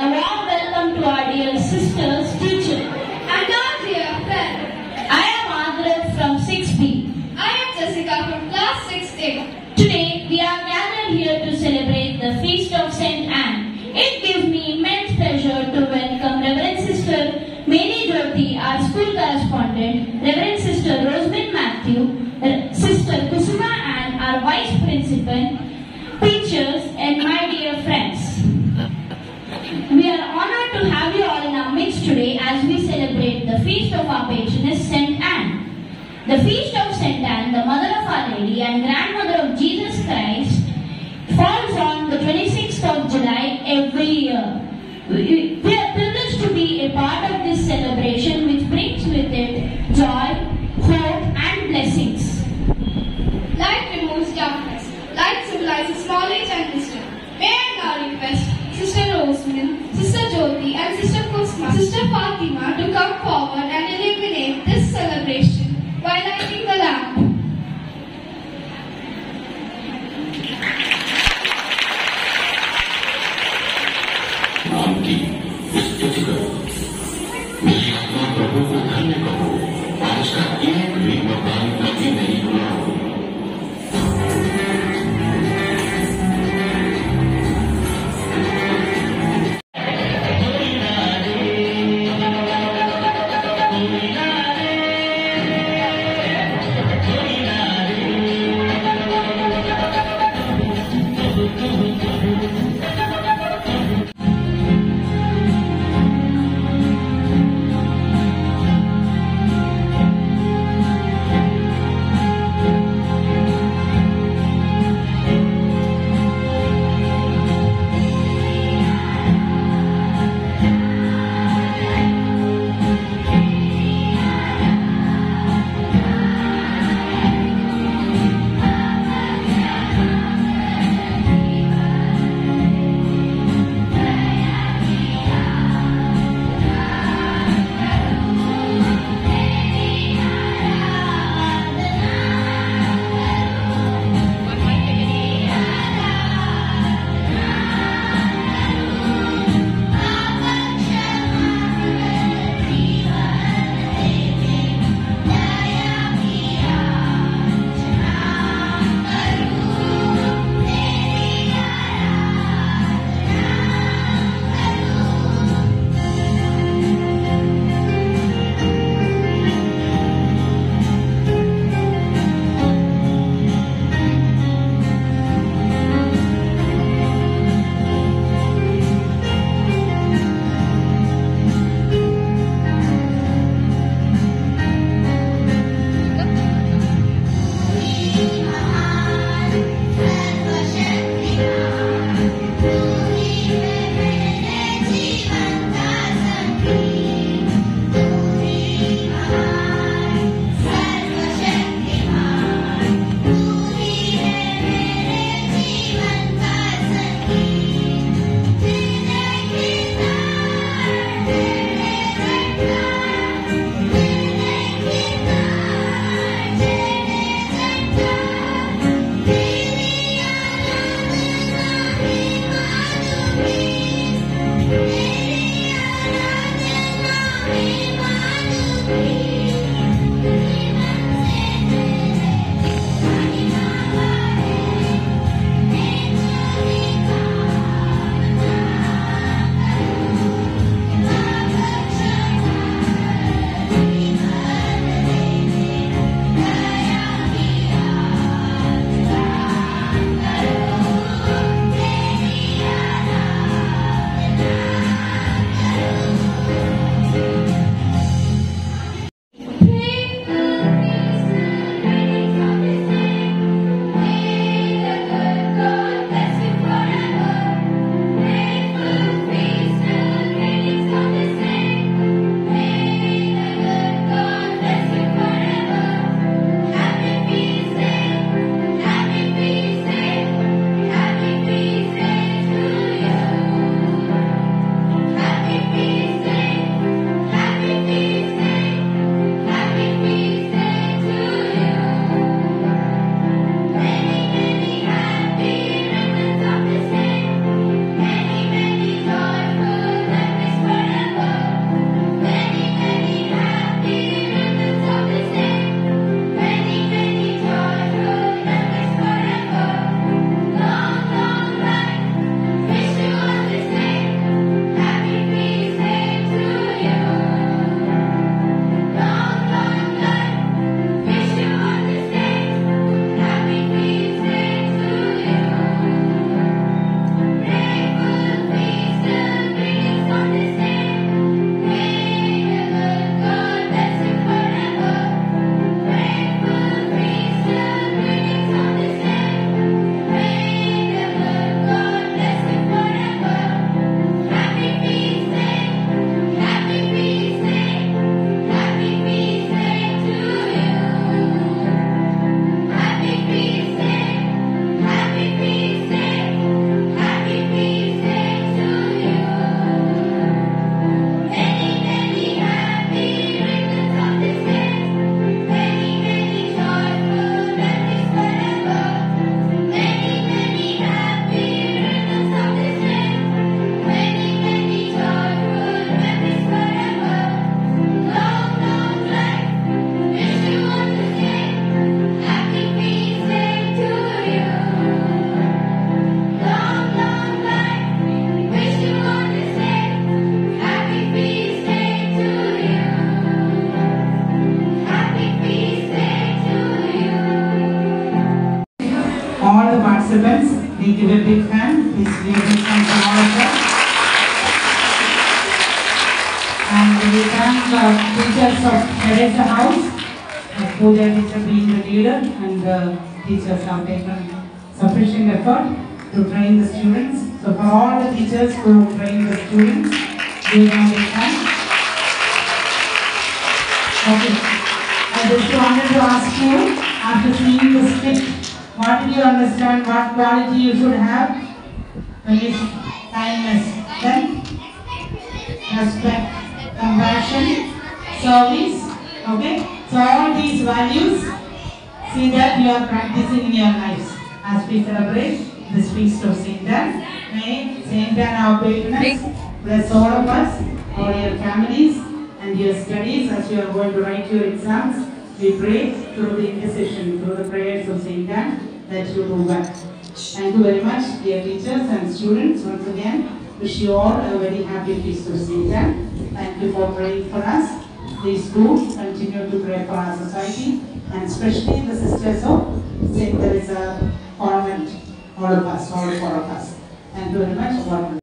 A warm welcome to our dear sisters, teacher. And our dear friend, I am Adrat from 6B. I am Jessica from class 6A. Today we are gathered here to celebrate the feast of Saint Anne. It gives me immense pleasure to welcome Reverend Sister Mary Jyoti, our school correspondent, Reverend Sister Rosemary Matthew, Sister Kusuma Ann, our vice principal, teachers, and my dear friends. We are honored to have you all in our midst today as we celebrate the feast of our patroness Saint Anne. The feast of Saint Anne, the mother of Our Lady and grandmother of Jesus Christ, falls on the 26th of July every year. We are privileged to be a part of this celebration which brings with it joy, hope, and blessings. Light removes darkness. Light symbolizes knowledge and wisdom. May I now request Sister Rosamond, Sister Jyoti, and Sister Sister Fatima to come forward and illuminate this celebration by lighting And we thank the teachers of Teresa House, uh, Pooja teacher being the leader and the teachers have taken sufficient effort to train the students. So for all the teachers who train the students, give them a hand. Okay. I just wanted to ask you, after seeing the script, what do you understand, what quality you should have? When you kindness, then respect, compassion, service, okay? So all these values, see that you are practicing in your lives as we celebrate this feast of Saint Anne. May Saint Anne our patroness bless all of us, all your families and your studies as you are going to write your exams. We pray through the intercession, through the prayers of Saint Anne that you do well. Thank you very much, dear teachers and students. Once again, wish you all a very happy of Saint Thank you for praying for us. Please do continue to pray for our society and especially the sisters of Saint Teresa Convent, all of us, all four of us. Thank you very much.